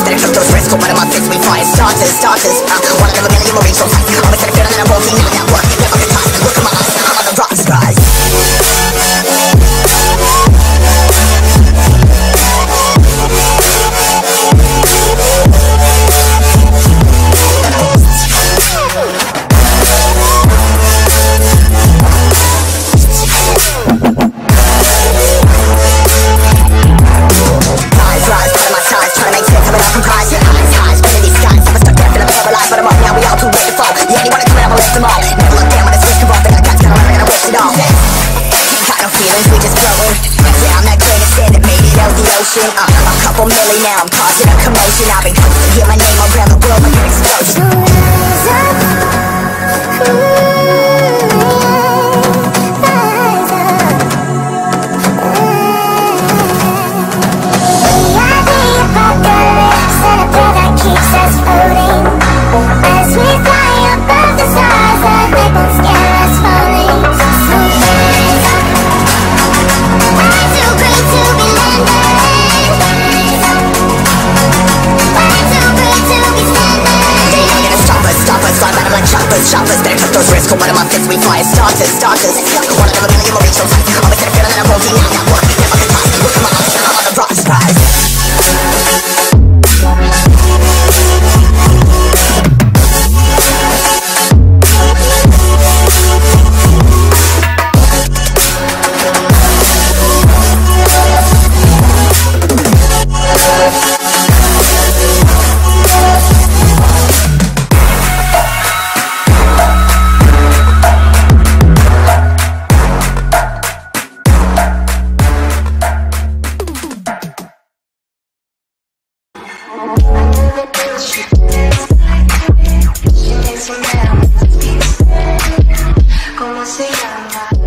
took those risks, one of my fists we fire starters Starters, uh, one out of a million will reach those heights Always gonna feel that I'm walking in that got we just growing. Yeah, I'm that that made it out the ocean. Uh, A couple milli now, I'm causing a commotion. I've been coasting, hear my name around the world like an explosion fly choppers, choppers Better took those risks, one of my fists we fire starters, starters One of a million will reach those heights Always ¿Cómo se llama?